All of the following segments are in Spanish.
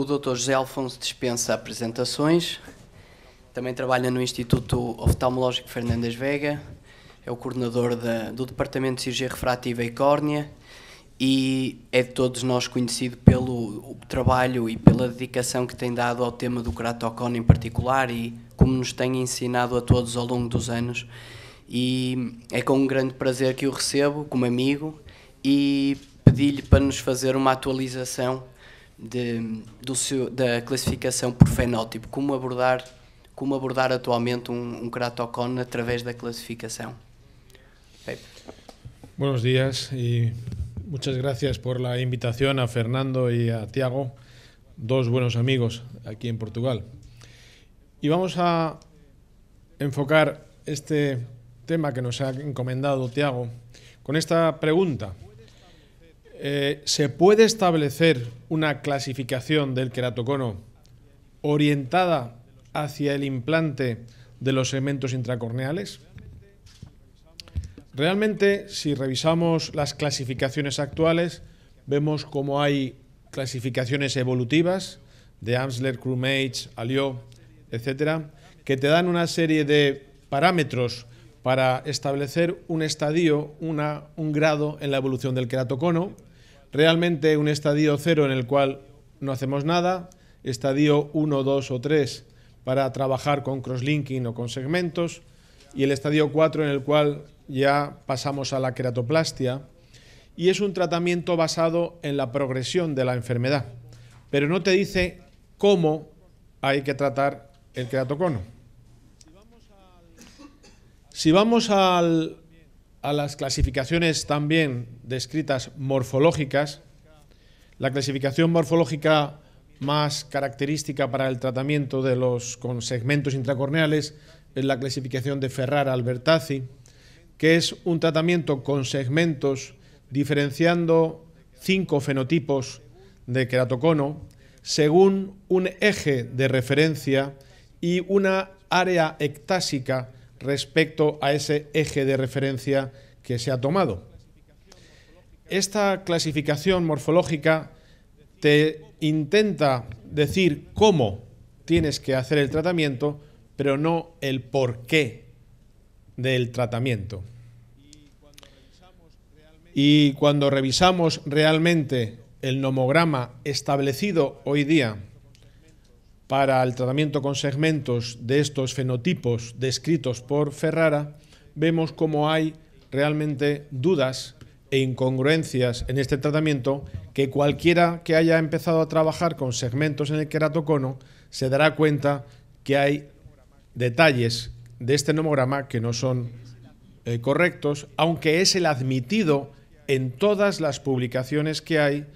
o Dr. José Alfonso dispensa apresentações. Também trabalha no Instituto Oftalmológico Fernandes Vega. É o coordenador do Departamento de Cirurgia Refrativa e Córnea e é de todos nós conhecido pelo trabalho e pela dedicação que tem dado ao tema do keratocono em particular e como nos tem ensinado a todos ao longo dos anos. E é com um grande prazer que o recebo como amigo e pedi-lhe para nos fazer uma atualização de, do seu, da classificação por fenótipo, como abordar, como abordar atualmente um, um keratocono através da classificação. Pepe. Buenos días y muchas gracias por la invitación a Fernando y a Tiago, dos buenos amigos aquí en Portugal. Y vamos a enfocar este tema que nos ha encomendado Tiago con esta pregunta. Eh, ¿Se puede establecer una clasificación del queratocono orientada hacia el implante de los segmentos intracorneales? Realmente, si revisamos las clasificaciones actuales, vemos cómo hay clasificaciones evolutivas de Amsler, Crumage, Aliot, etcétera, que te dan una serie de parámetros para establecer un estadio, un grado en la evolución del queratocono. Realmente un estadio cero en el cual no hacemos nada, estadio 1, 2 o 3 para trabajar con crosslinking o con segmentos, y el estadio 4 en el cual ya pasamos a la queratoplastia y es un tratamiento basado en la progresión de la enfermedad, pero no te dice cómo hay que tratar el queratocono. Si vamos a las clasificaciones también descritas morfológicas, la clasificación morfológica más característica para el tratamiento de los con segmentos intracorneales es la clasificación de Ferrara-Albertazzi, que es un tratamiento con segmentos diferenciando cinco fenotipos de queratocono según un eje de referencia y una área ectásica respecto a ese eje de referencia que se ha tomado. Esta clasificación morfológica te intenta decir cómo tienes que hacer el tratamiento, pero no el por qué del tratamiento. Y cuando revisamos realmente el nomograma establecido hoy día para el tratamiento con segmentos de estos fenotipos descritos por Ferrara, vemos cómo hay realmente dudas e incongruencias en este tratamiento que cualquiera que haya empezado a trabajar con segmentos en el queratocono se dará cuenta que hay detalles de este nomograma que no son eh, correctos, aunque es el admitido en todas las publicaciones que hay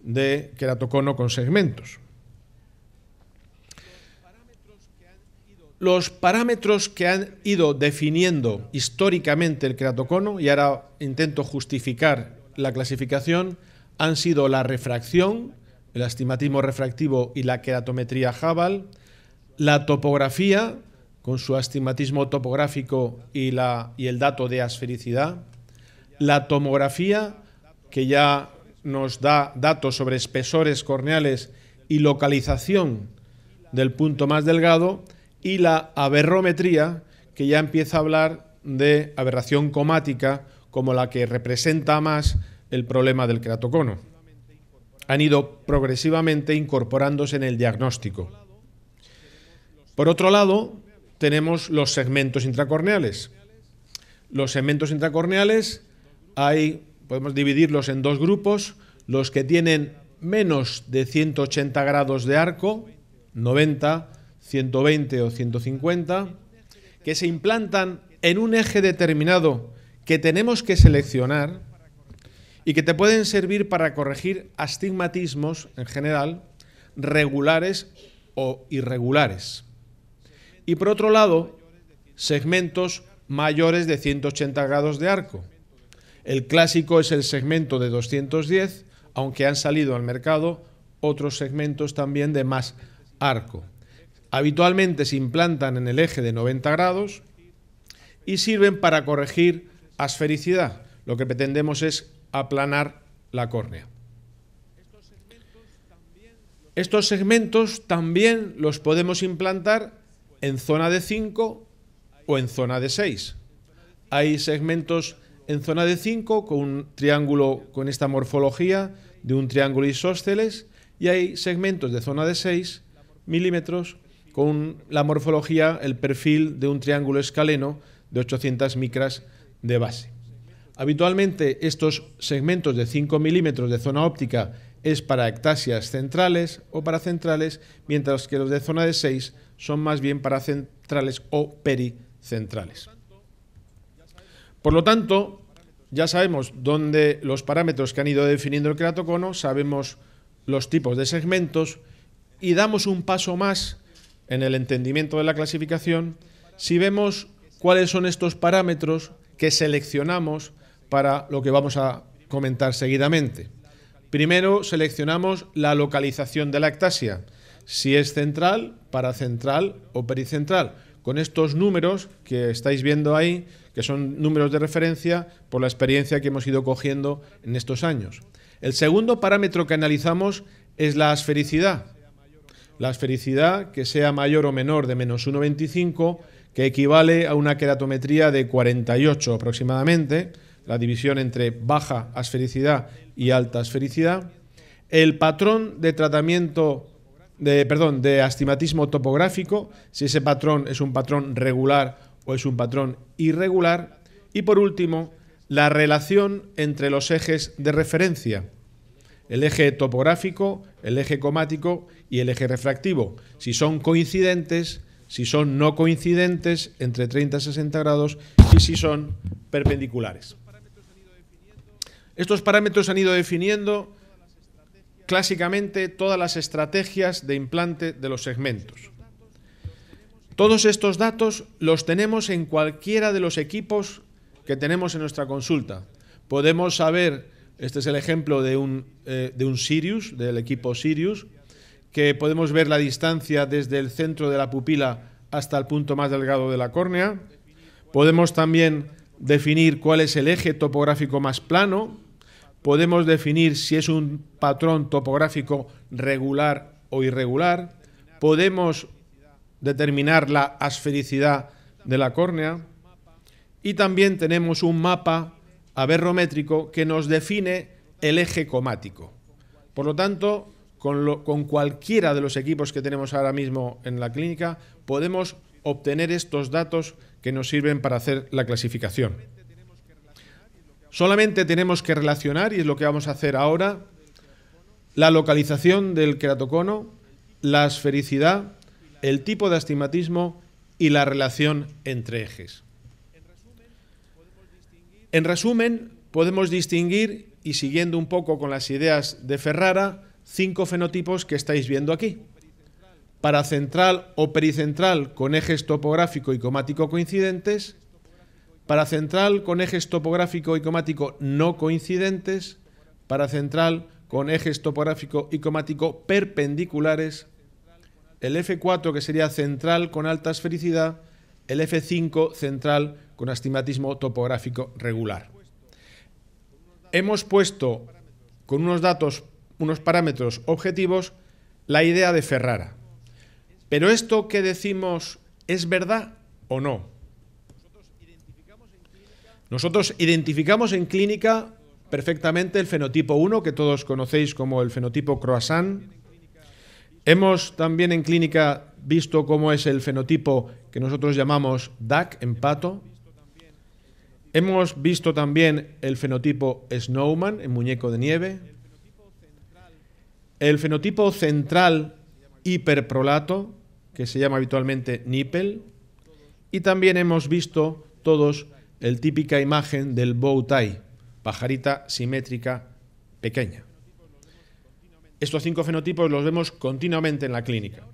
de queratocono con segmentos. Los parámetros que han ido definiendo históricamente el queratocono, y ahora intento justificar la clasificación, han sido la refracción, el astigmatismo refractivo y la queratometría Hubble, la topografía, con su astigmatismo topográfico y, el dato de asfericidad, la tomografía, que ya nos da datos sobre espesores corneales y localización del punto más delgado, y la aberrometría, que ya empieza a hablar de aberración comática como la que representa más el problema del queratocono. Han ido progresivamente incorporándose en el diagnóstico. Por otro lado, tenemos los segmentos intracorneales. Los segmentos intracorneales hay, podemos dividirlos en dos grupos, los que tienen menos de 180 grados de arco, 90, 120 o 150, que se implantan en un eje determinado que tenemos que seleccionar y que te pueden servir para corregir astigmatismos en general regulares o irregulares y por otro lado, segmentos mayores de 180 grados de arco. El clásico es el segmento de 210, aunque han salido al mercado otros segmentos también de más arco. Habitualmente se implantan en el eje de 90 grados y sirven para corregir asfericidad. Lo que pretendemos es aplanar la córnea. Estos segmentos también los podemos implantar en zona de 5 o en zona de 6. Hay segmentos en zona de 5 con un triángulo con esta morfología de un triángulo isósceles y hay segmentos de zona de 6 milímetros con la morfología, el perfil de un triángulo escaleno de 800 micras de base. Habitualmente estos segmentos de 5 milímetros de zona óptica es para ectasias centrales o para centrales, mientras que los de zona de 6 son más bien para centrales o pericentrales. Por lo tanto, ya sabemos dónde los parámetros que han ido definiendo el queratocono, sabemos los tipos de segmentos y damos un paso más en el entendimiento de la clasificación si vemos cuáles son estos parámetros que seleccionamos para lo que vamos a comentar seguidamente. Primero seleccionamos la localización de la ectasia, si es central, paracentral o pericentral, con estos números que estáis viendo ahí, que son números de referencia por la experiencia que hemos ido cogiendo en estos años. El segundo parámetro que analizamos es la asfericidad. La asfericidad que sea mayor o menor de menos 1,25, que equivale a una queratometría de 48 aproximadamente, la división entre baja asfericidad y alta asfericidad, el patrón de tratamiento de, perdón, de astigmatismo topográfico, si ese patrón es un patrón regular o es un patrón irregular, y por último, la relación entre los ejes de referencia, el eje topográfico, el eje comático y el eje refractivo, si son coincidentes, si son no coincidentes entre 30 y 60 grados y si son perpendiculares. Estos parámetros han ido definiendo clásicamente todas las estrategias de implante de los segmentos. Todos estos datos los tenemos en cualquiera de los equipos que tenemos en nuestra consulta. Podemos saber, este es el ejemplo de un, eh, de un Sirius, del equipo Sirius, que podemos ver la distancia desde el centro de la pupila hasta el punto más delgado de la córnea. Podemos también definir cuál es el eje topográfico más plano, podemos definir si es un patrón topográfico regular o irregular, podemos determinar la asfericidad de la córnea. Y también tenemos un mapa aberrométrico que nos define el eje comático. Por lo tanto, con, con cualquiera de los equipos que tenemos ahora mismo en la clínica, podemos obtener estos datos que nos sirven para hacer la clasificación. Solamente tenemos que relacionar, y es lo que vamos a hacer ahora, la localización del queratocono, la esfericidad, el tipo de astigmatismo y la relación entre ejes. En resumen, podemos distinguir, y siguiendo un poco con las ideas de Ferrara, cinco fenotipos que estáis viendo aquí. Paracentral o pericentral con ejes topográfico y comático coincidentes, para central con ejes topográfico y comático no coincidentes, para central con ejes topográfico y comático perpendiculares, el F4 que sería central con alta esfericidad, el F5 central con astigmatismo topográfico regular. Hemos puesto con unos datos, unos parámetros objetivos, la idea de Ferrara. Pero esto que decimos es verdad o no? Nosotros identificamos en clínica perfectamente el fenotipo 1, que todos conocéis como el fenotipo croissant. Hemos también en clínica visto cómo es el fenotipo que nosotros llamamos DAC, en pato. Hemos visto también el fenotipo Snowman, en muñeco de nieve. El fenotipo central hiperprolato, que se llama habitualmente Nippel. Y también hemos visto todos el típica imagen del bow tie, pajarita simétrica pequeña. Estos cinco fenotipos los vemos continuamente en la clínica.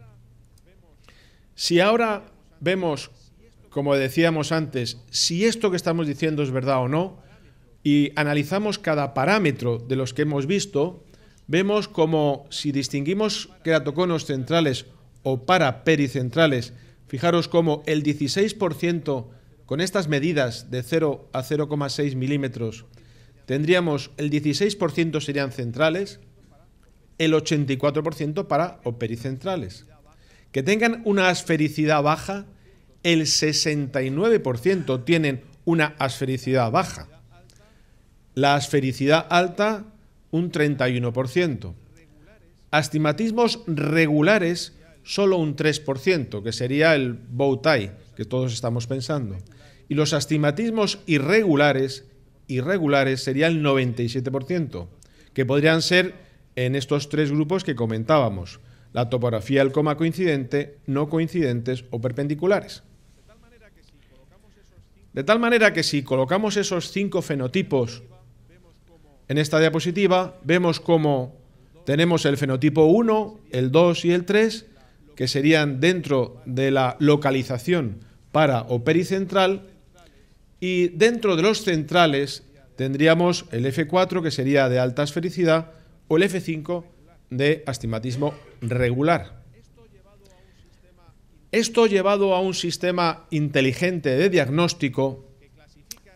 Si ahora vemos, como decíamos antes, si esto que estamos diciendo es verdad o no, y analizamos cada parámetro de los que hemos visto, vemos como si distinguimos queratoconos centrales o parapericentrales, fijaros como el 16% con estas medidas de 0 a 0,6 milímetros, tendríamos el 16% serían centrales, el 84% para o pericentrales. Que tengan una asfericidad baja, el 69% tienen una asfericidad baja. La asfericidad alta, un 31%. Astigmatismos regulares, solo un 3%, que sería el bow tie, que todos estamos pensando. Y los astigmatismos irregulares, irregulares sería el 97%, que podrían ser en estos tres grupos que comentábamos, la topografía del coma coincidente, no coincidentes o perpendiculares. De tal manera que si colocamos esos cinco fenotipos en esta diapositiva, vemos cómo tenemos el fenotipo 1, el 2 y el 3, que serían dentro de la localización para o pericentral, y dentro de los centrales tendríamos el F4, que sería de alta esfericidad, o el F5 de astigmatismo regular. Esto llevado a un sistema inteligente de diagnóstico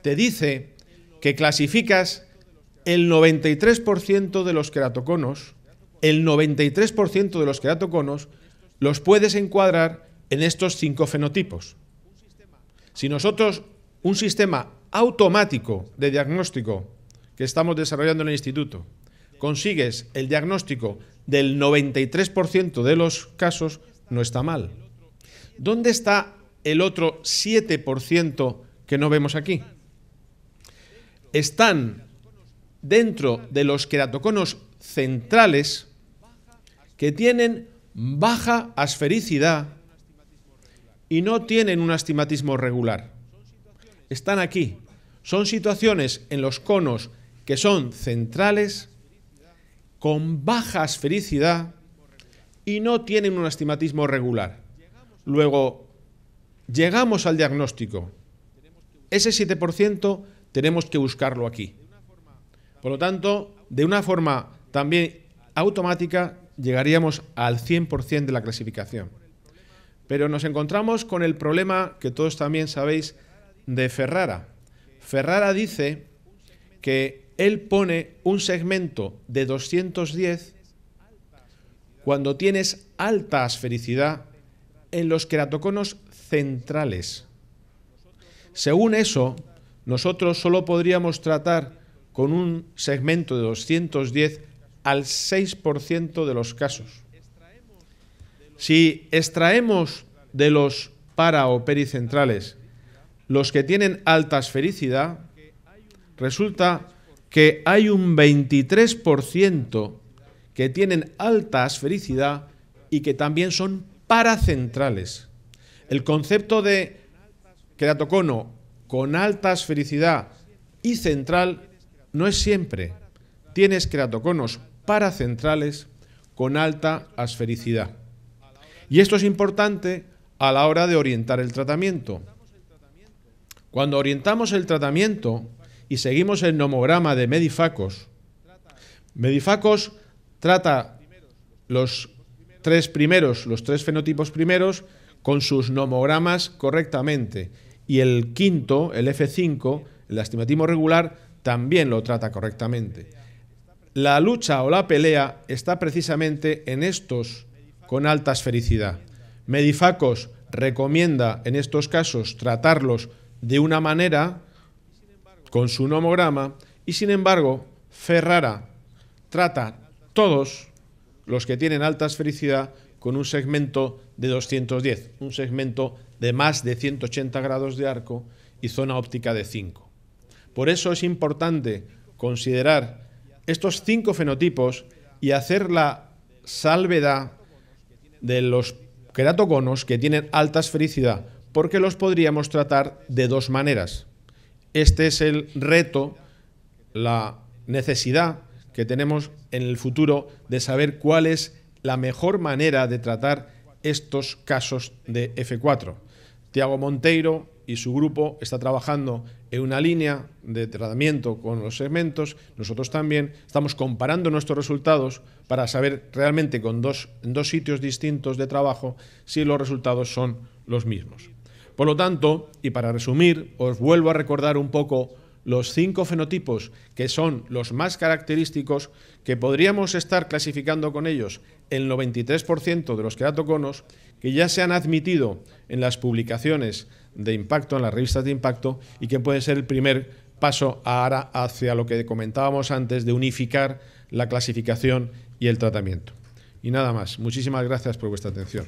te dice que clasificas el 93% de los queratoconos, el 93% de los queratoconos los puedes encuadrar en estos cinco fenotipos. Si nosotros, un sistema automático de diagnóstico que estamos desarrollando en el instituto, consigues el diagnóstico del 93% de los casos, no está mal. ¿Dónde está el otro 7% que no vemos aquí? Están dentro de los queratoconos centrales que tienen baja asfericidad y no tienen un astigmatismo regular. Están aquí. Son situaciones en los conos que son centrales con baja asfericidad y no tienen un astigmatismo regular. Luego, llegamos al diagnóstico. Ese 7% tenemos que buscarlo aquí. Por lo tanto, de una forma también automática, llegaríamos al 100% de la clasificación. Pero nos encontramos con el problema que todos también sabéis de Ferrara. Ferrara dice que él pone un segmento de 210 cuando tienes alta asfericidad en los queratoconos centrales. Según eso, nosotros solo podríamos tratar con un segmento de 210 al 6% de los casos. Si extraemos de los para o pericentrales los que tienen alta esfericidad, resulta que hay un 23% que tienen alta esfericidad y que también son paracentrales. El concepto de queratocono con alta esfericidad y central no es siempre. Tienes queratoconos paracentrales con alta asfericidad. Y esto es importante a la hora de orientar el tratamiento. Cuando orientamos el tratamiento y seguimos el nomograma de Medifacos, Medifacos trata los tres primeros, los tres fenotipos primeros, con sus nomogramas correctamente. Y el quinto, el F5, el astigmatismo regular, también lo trata correctamente. La lucha o la pelea está precisamente en estos con alta esfericidad. Medifacos recomienda en estos casos tratarlos de una manera con su nomograma y sin embargo Ferrara trata todos los que tienen alta esfericidad con un segmento de 210, un segmento de más de 180 grados de arco y zona óptica de 5. Por eso es importante considerar estos cinco fenotipos y hacer la salvedad de los queratoconos que tienen alta esfericidad, porque los podríamos tratar de dos maneras. Este es el reto, la necesidad que tenemos en el futuro de saber cuál es la mejor manera de tratar estos casos de F4. Tiago Monteiro y su grupo está trabajando en una línea de tratamiento con los segmentos. Nosotros también estamos comparando nuestros resultados para saber realmente con dos, dos sitios distintos de trabajo si los resultados son los mismos. Por lo tanto, y para resumir, os vuelvo a recordar un poco los cinco fenotipos que son los más característicos, que podríamos estar clasificando con ellos el 93% de los queratoconos, que ya se han admitido en las publicaciones de impacto, en las revistas de impacto, y que puede ser el primer paso ahora hacia lo que comentábamos antes de unificar la clasificación y el tratamiento. Y nada más. Muchísimas gracias por vuestra atención.